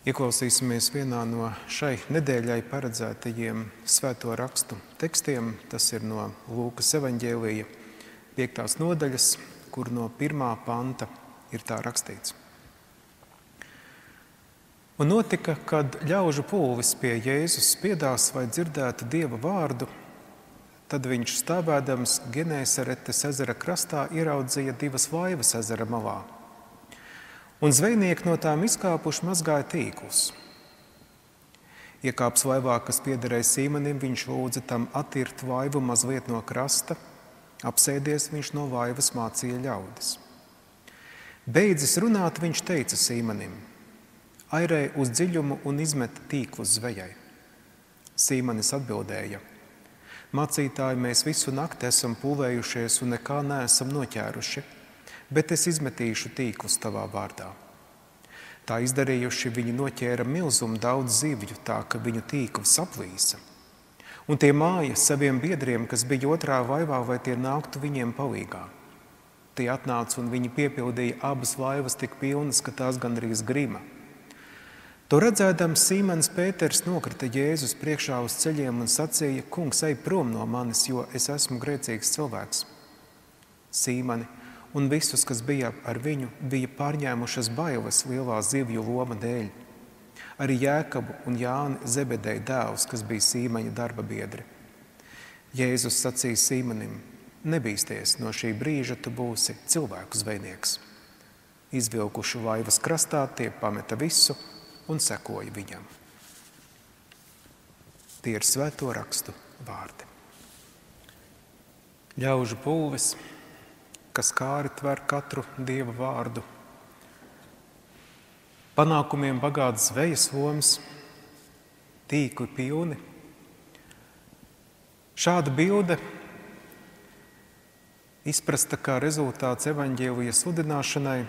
Ieklausīsimies vienā no šai nedēļai paredzētajiem svēto rakstu tekstiem. Tas ir no Lūkas evaņģēlīja 5. nodaļas, kur no 1. panta ir tā rakstīts. Un notika, kad ļaužu pulvis pie Jēzus spiedās, vai dzirdētu Dieva vārdu, tad viņš stāvēdams Genēsaretes ezera krastā ieraudzīja divas laivas ezera malā. Un zvejnieki no tām izkāpuši mazgāja tīklus. Iekāps laivā, kas piederēja Sīmanim, viņš lūdza tam attirt laivu mazliet no krasta, apsēdies viņš no laivas mācīja ļaudis. Beidzis runāt, viņš teica Sīmanim – airēja uz dziļumu un izmeta tīklus zvejai. Sīmanis atbildēja: Mācītāji, mēs visu nakti esam pulvējušies un nekā neesam noķēruši, bet es izmetīšu tīklus tavā vārdā. Tā izdarījuši, viņi noķēra milzumu daudz zivju, tā ka viņu tīkls aplīsa. Un tie māja saviem biedriem, kas bija otrā vaivā, vai tie nāktu viņiem palīgā. Tie atnāca un viņi piepildīja abas laivas tik pilnas, ka tās gandrīz grima. To redzēdams, Sīmans Pēters nokrita Jēzus priekšā uz ceļiem un sacīja: Kungs, ej prom no manis, jo es esmu grēcīgs cilvēks. Sīmani un visus, kas bija ar viņu, bija pārņēmušas bailes lielā zivju loma dēļ. Arī Jēkabu un Jāni Zebedēja dēls, kas bija Sīmaņa darba biedri. Jēzus sacīja Sīmanim: Nebīsties, no šī brīža tu būsi cilvēku zvejnieks. Izvilkuši laivas krastā, tie pameta visu un sekoja viņam. Tie ir svēto rakstu vārdi. Ļaužu pulvis, kas kāri tver katru dieva vārdu, panākumiem bagāts zvejas lomas, tīkli pilni. Šāda bilde izprasta kā rezultāts evaņģēlijas sludināšanai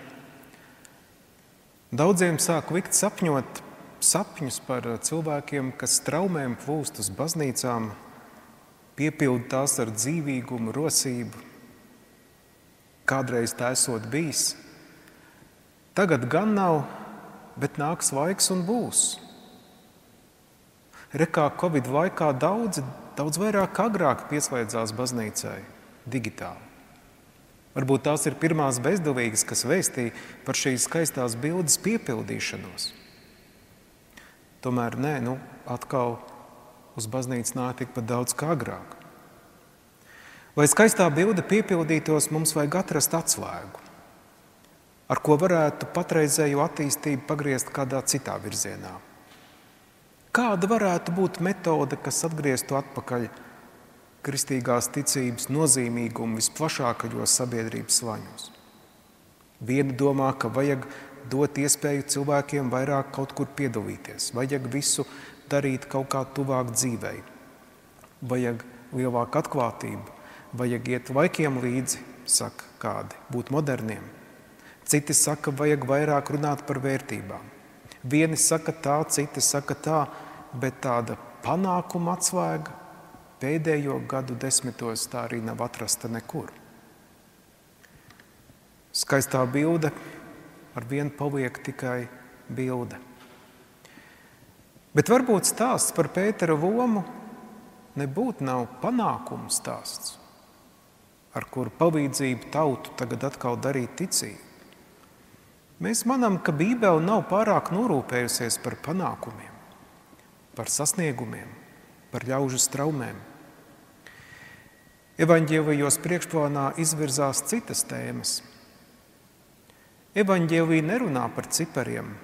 Daudziem sāk likt sapņot sapņus par cilvēkiem, kas traumēm plūst uz baznīcām, piepilda tās ar dzīvīgumu, rosību. Kādreiz tā esot bijis. Tagad gan nav, bet nāks laiks un būs. Rekā Covid laikā daudzi, daudz vairāk agrāk pieslēdzās baznīcai digitāli. Varbūt tās ir pirmās bezdevīgas, kas vēstīja par šīs skaistās bildes piepildīšanos. Tomēr nē, nu, atkal uz baznīcu nāk tikpat daudz kā agrāk. Lai skaistā bilde piepildītos, mums vajag atrast atslēgu, ar ko varētu patreizējo attīstību pagriezt kādā citā virzienā. Kāda varētu būt metode, kas atgrieztu atpakaļ kristīgās ticības nozīmīgumu visplašākajos sabiedrības slaņos. Viena domā, ka vajag dot iespēju cilvēkiem vairāk kaut kur piedalīties, vajag visu darīt kaut kā tuvāk dzīvei, vajag lielāku atklātību, vajag iet laikiem līdzi, saka kādi, būt moderniem. Citi saka, vajag vairāk runāt par vērtībām. Vieni saka tā, citi saka tā, bet tāda panākuma atslēga pēdējo gadu desmitos tā arī nav atrasta nekur. Skaistā bilde ar vienu paliek tikai bilde. Bet varbūt stāsts par Pētera lomu nebūtu nav panākumu stāsts, ar kuru palīdzību tautu tagad atkal darīt ticību. Mēs manām, ka Bībele nav pārāk norūpējusies par panākumiem, par sasniegumiem, par ļaužu straumēm. Evanģēlijos priekšplānā izvirzās citas tēmas. Evanģēlija nerunā par cipariem,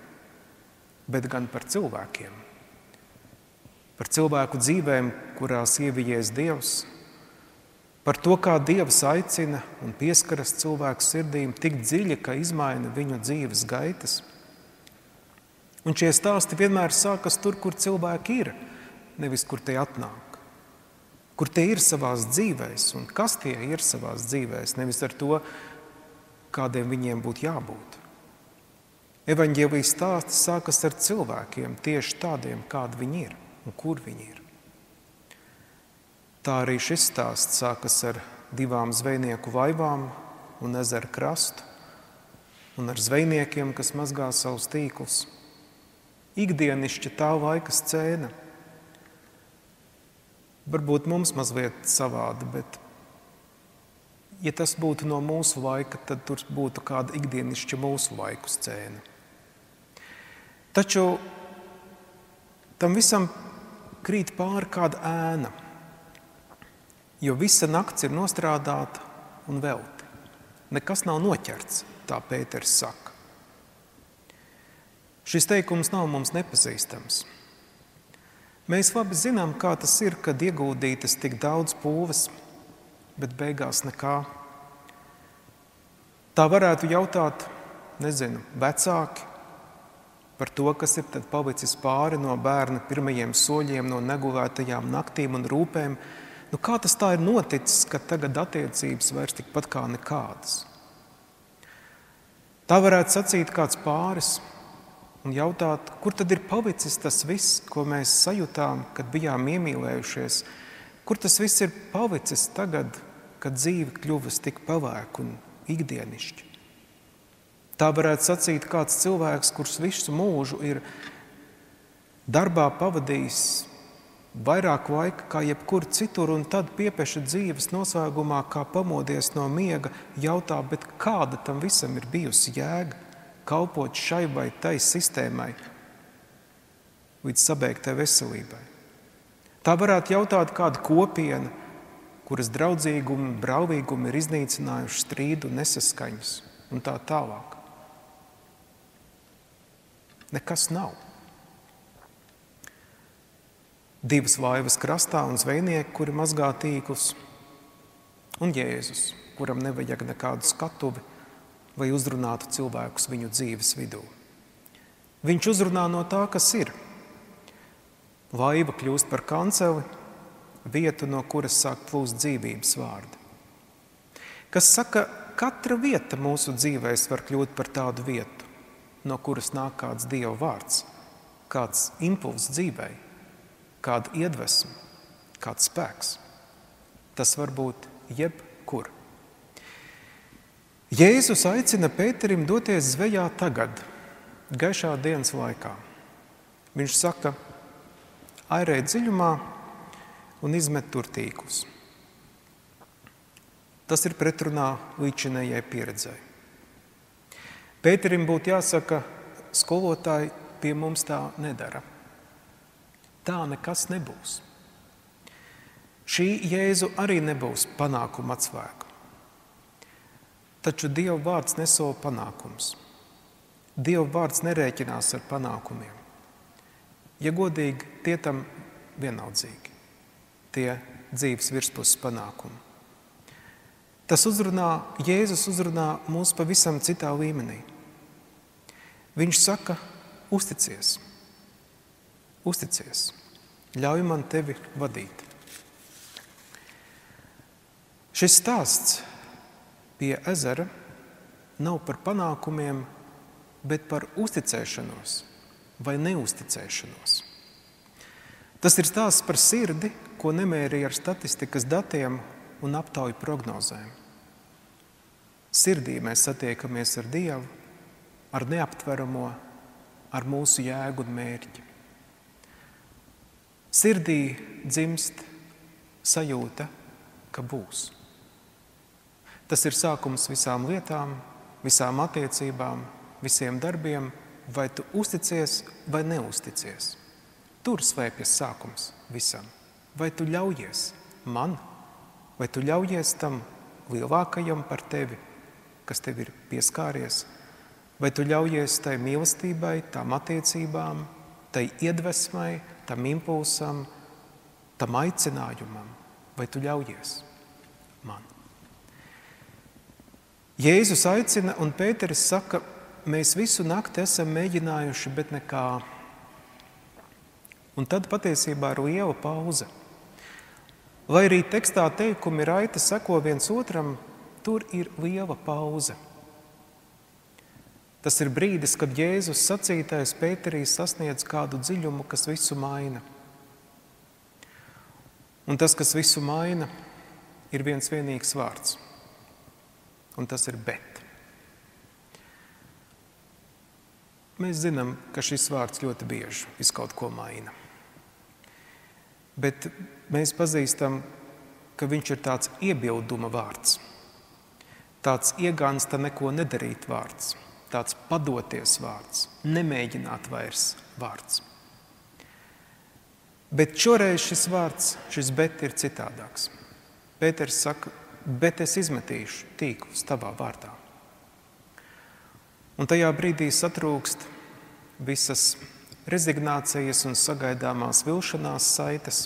bet gan par cilvēkiem. Par cilvēku dzīvēm, kurās ievijies Dievs, par to, kā Dievs aicina un pieskaras cilvēku sirdīm tik dziļi, ka izmaina viņu dzīves gaitas. Un šie stāsti vienmēr sākas tur, kur cilvēki ir, nevis kur tie atnāk kur tie ir savās dzīvēs un kas tie ir savās dzīvēs, nevis ar to, kādiem viņiem būtu jābūt. Evanģēlijas stāsts sākas ar cilvēkiem, tieši tādiem, kādi viņi ir un kur viņi ir. Tā arī šis stāsts sākas ar divām zvejnieku laivām un ezera krastu, un ar zvejniekiem, kas mazgā savus tīklus. ikdienišķa tā laika scēna. Varbūt mums mazliet savādi, bet, ja tas būtu no mūsu laika, tad tur būtu kāda ikdienišķa mūsu laiku scēna. Taču tam visam krīt pāri kāda ēna, jo visa nakts ir nostrādāta un velti. Nekas nav noķerts, tā Pēters saka. Šis teikums nav mums nepazīstams. Mēs labi zinām, kā tas ir, kad ieguldītas tik daudz pūles, bet beigās nekā. Tā varētu jautāt, nezinu, vecāki par to, kas ir palicis pāri no bērna pirmajiem soļiem, no negulētajām naktīm un rūpēm. Nu, kā tas tā ir noticis, ka tagad attiecības vairs tikpat kā nekādas? Tā varētu sacīt kāds pāris un jautāt, kur tad ir palicis tas viss, ko mēs sajūtām, kad bijām iemīlējušies, kur tas viss ir palicis tagad, kad dzīve kļuvusi tik pavēka un ikdienišķa. Tā varētu sacīt kāds cilvēks, kurš visu mūžu ir darbā pavadījis vairāk laika kā jebkur citur, un tad piepieša dzīves noslēgumā, kā pamodies no miega, jautā, kāda tam visam ir bijusi jēga kalpot šai vai tai sistēmai līdz sabeigtai veselībai. Tā varētu jautāt kāda kopiena, kuras draudzīgumi, brauvīgumi ir iznīcinājuši strīdu nesaskaņas un tā tālāk. Nekas nav. Divas vaivas krastā un zvejnieki, kuri mazgā tīklus, un Jēzus, kuram nevajag nekādu skatuvi, vai uzrunātu cilvēkus viņu dzīves vidū. Viņš uzrunā no tā, kas ir. Laiva kļūst par kanceli, vietu, no kuras sāk plūst dzīvības vārdi. Kas saka, katra vieta mūsu dzīvēs var kļūt par tādu vietu, no kuras nāk kāds Dieva vārds, kāds impulss dzīvei, kāda iedvesma, kāds spēks. Tas var būt jebkur. Jēzus aicina Pēterim doties zvejā tagad, gaišā dienas laikā. Viņš saka, airē dziļumā un izmet tur tīklus. Tas ir pretrunā līdzinējai pieredzei. Pēterim būtu jāsaka, skolotāji pie mums tā nedara. Tā nekas nebūs. Šī jēzu arī nebūs panākuma atsvēga. Taču Dieva vārds nesola panākums. Dieva vārds nerēķinās ar panākumiem. Ja godīgi, tie tam vienaldzīgi, tie dzīves virspuses panākumi. Tas uzrunā, Jēzus uzrunā mūs pavisam citā līmenī. Viņš saka, uzticies, uzticies, ļauj man tevi vadīt. Šis stāsts pie ezera nav par panākumiem, bet par uzticēšanos vai neusticēšanos. Tas ir stāsts par sirdi, ko nemērīja ar statistikas datiem un aptauju prognozēm. Sirdī mēs satiekamies ar Dievu, ar neaptveramo, ar mūsu jēgu un mērķi. Sirdī dzimst sajūta, ka būs. Tas ir sākums visām lietām, visām attiecībām, visiem darbiem, vai tu uzticies vai neusticies. Tur slēpjas sākums visam. Vai tu ļaujies man, vai tu ļaujies tam lielākajam par tevi, kas tev ir pieskāries, vai tu ļaujies tai mīlestībai, tām attiecībām, tai iedvesmai, tam impulsam, tam aicinājumam, vai tu ļaujies man. Jēzus aicina, un Pēteris saka, mēs visu nakti esam mēģinājuši, bet nekā. Un tad patiesībā ir liela pauze. Lai arī tekstā teikumi raiti seko viens otram, tur ir liela pauze. Tas ir brīdis, kad Jēzus sacītais Pēterī sasniedz kādu dziļumu, kas visu maina. Un tas, kas visu maina, ir viens vienīgs vārds un tas ir bet. Mēs zinām, ka šis vārds ļoti bieži visu kaut ko maina. Bet mēs pazīstam, ka viņš ir tāds iebilduma vārds, tāds iegānsta neko nedarīt vārds, tāds padoties vārds, nemēģināt vairs vārds. Bet šoreiz šis vārds, šis bet ir citādāks. Pēters saka, bet es izmetīšu tīklus tavā vārdā. Un tajā brīdī satrūkst visas rezignācijas un sagaidāmās vilšanās saites.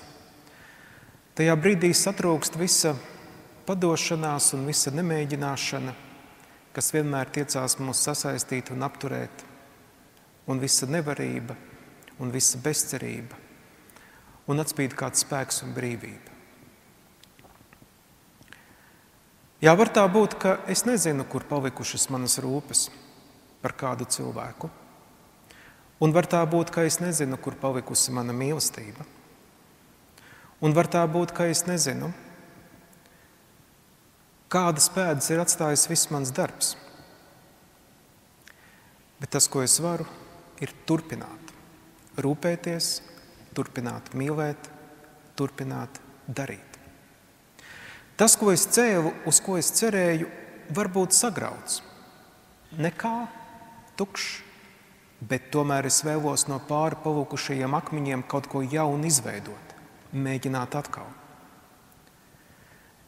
Tajā brīdī satrūkst visa padošanās un visa nemēģināšana, kas vienmēr tiecās mūs sasaistīt un apturēt, un visa nevarība un visa bezcerība, un atspīd kāds spēks un brīvība. Jā, var tā būt, ka es nezinu, kur palikušas manas rūpes par kādu cilvēku. Un var tā būt, ka es nezinu, kur palikusi mana mīlestība. Un var tā būt, ka es nezinu, kādas pēdas ir atstājis viss mans darbs. Bet tas, ko es varu, ir turpināt, rūpēties, turpināt mīlēt, turpināt darīt. Tas, ko es cēlu, uz ko es cerēju, var būt sagrauts. Nekā tukšs, bet tomēr es vēlos no pāri palūkušajiem akmeņiem kaut ko jaunu izveidot, mēģināt atkal.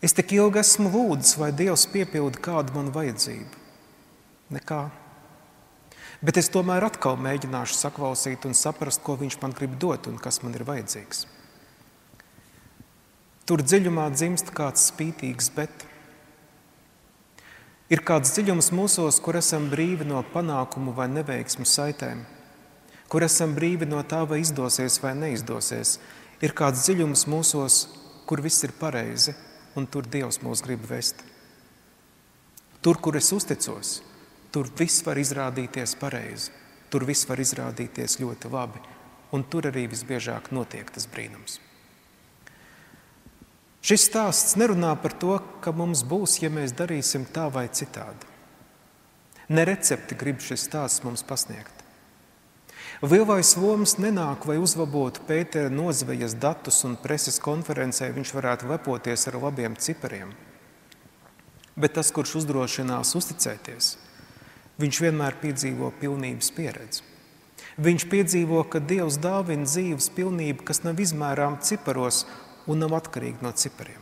Es tik ilgi esmu lūdzis, vai Dievs piepilda kādu manu vajadzību. Nekā. Bet es tomēr atkal mēģināšu saklausīt un saprast, ko Viņš man grib dot un kas man ir vajadzīgs. Tur dziļumā dzimst kāds spītīgs, bet Ir kāds dziļums mūsos, kur esam brīvi no panākumu vai neveiksmu saitēm, kur esam brīvi no tā, vai izdosies vai neizdosies. Ir kāds dziļums mūsos, kur viss ir pareizi, un tur Dievs mūs grib vest. Tur, kur es uzticos, tur viss var izrādīties pareizi, tur viss var izrādīties ļoti labi, un tur arī visbiežāk notiek tas brīnums. Šis stāsts nerunā par to, ka mums būs, ja mēs darīsim tā vai citādi. Ne recepti grib šis stāsts mums pasniegt. Lielais lomas nenāk, lai uzlabotu Pētera nozvejas datus un preses konferencē viņš varētu lepoties ar labiem cipariem. Bet tas, kurš uzdrošinās uzticēties, viņš vienmēr piedzīvo pilnības pieredzi. Viņš piedzīvo, ka Dievs dāvina dzīves pilnību, kas nav izmērām ciparos un nav atkarīgi no cipariem.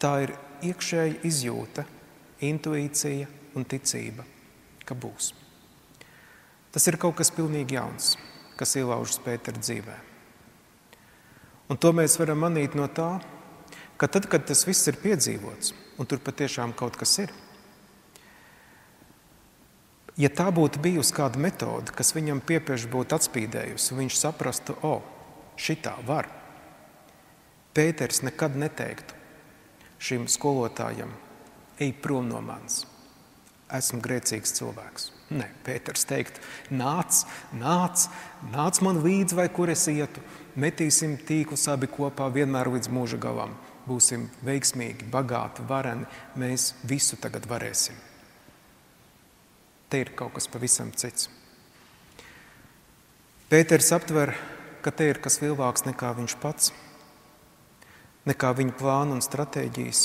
Tā ir iekšēja izjūta, intuīcija un ticība, ka būs. Tas ir kaut kas pilnīgi jauns, kas ielaužas Pētera dzīvē. Un to mēs varam manīt no tā, ka tad, kad tas viss ir piedzīvots, un tur patiešām kaut kas ir, ja tā būtu bijusi kāda metode, kas viņam piepieši būtu atspīdējusi, un viņš saprastu, o, šitā var. Pēters nekad neteiktu šim skolotājam, ej prom no manis. Esmu grēcīgs cilvēks. Nē, Pēters teikt, nāc, nāc, nāc man līdzi, vai kur es ietu. Metīsim tīklus abi kopā vienmēr līdz mūža galam. Būsim veiksmīgi, bagāti, vareni. Mēs visu tagad varēsim. Te ir kaut kas pavisam cits. Pēters aptver ka te ir kas lielāks nekā viņš pats, nekā viņa plāna un stratēģijas.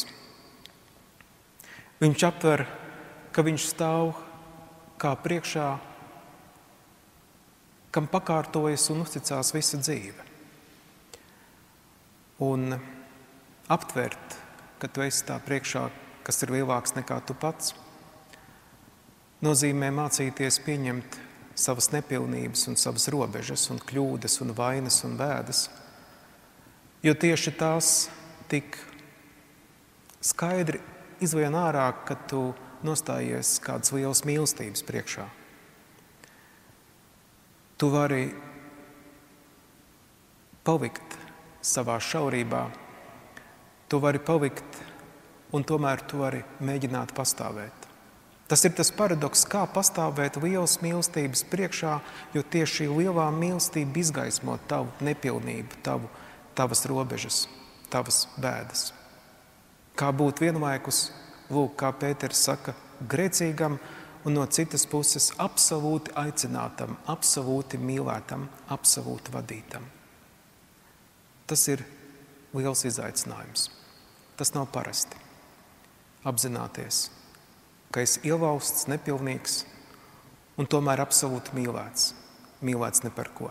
Viņš aptver, ka viņš stāv kā priekšā, kam pakārtojas un uzticās visa dzīve. Un aptvert, ka tu esi tā priekšā, kas ir lielāks nekā tu pats, nozīmē mācīties pieņemt savas nepilnības un savas robežas un kļūdas un vainas un bēdas. Jo tieši tās tik skaidri izvien ārā, kad tu nostājies kādas lielas mīlestības priekšā. Tu vari palikt savā šaurībā, tu vari palikt un tomēr tu vari mēģināt pastāvēt. Tas ir tas paradoks, kā pastāvēt lielas mīlestības priekšā, jo tieši šī lielā mīlestība izgaismo tavu nepilnību, tavu, tavas robežas, tavas bēdas. Kā būt vienlaikus, lūk, kā Pēters saka, grēcīgam un no citas puses absolūti aicinātam, absolūti mīlētam, absolūti vadītam. Tas ir liels izaicinājums. Tas nav parasti. Apzināties, ka esi ievalsts, nepilnīgs un tomēr absolūti mīlēts. Mīlēts ne par ko.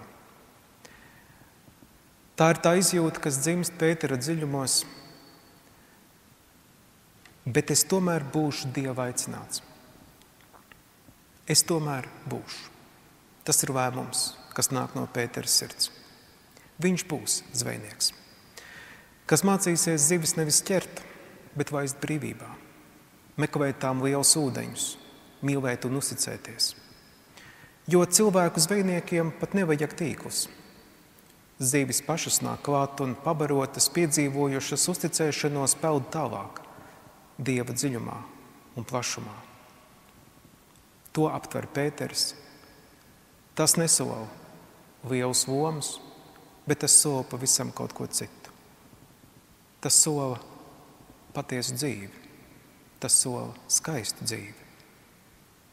Tā ir tā izjūta, kas dzimst Pētera dziļumos, bet es tomēr būšu Dieva aicināts. Es tomēr būšu. Tas ir lēmums, kas nāk no Pētera sirds. Viņš būs zvejnieks, kas mācīsies zivis nevis ķert, bet vaist brīvībā, meklēt tām lielus ūdeņus, mīlēt un uzticēties. Jo cilvēku zvejniekiem pat nevajag tīklus. Zīves pašas nāk klāt un pabarotas, piedzīvojušas uzticēšanos peld tālāk, dieva dziļumā un plašumā. To aptver Pēters. Tas nesola lielus lomus, bet tas sola pavisam kaut ko citu. Tas sola patiesu dzīvi, tas sola skaistu dzīvi.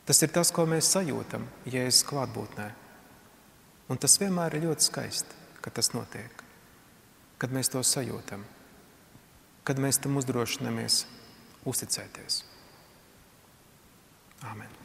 Tas ir tas, ko mēs sajūtam Jēzus klātbūtnē. Un tas vienmēr ir ļoti skaisti, kad tas notiek. Kad mēs to sajūtam, kad mēs tam uzdrošinamies uzticēties. Āmen!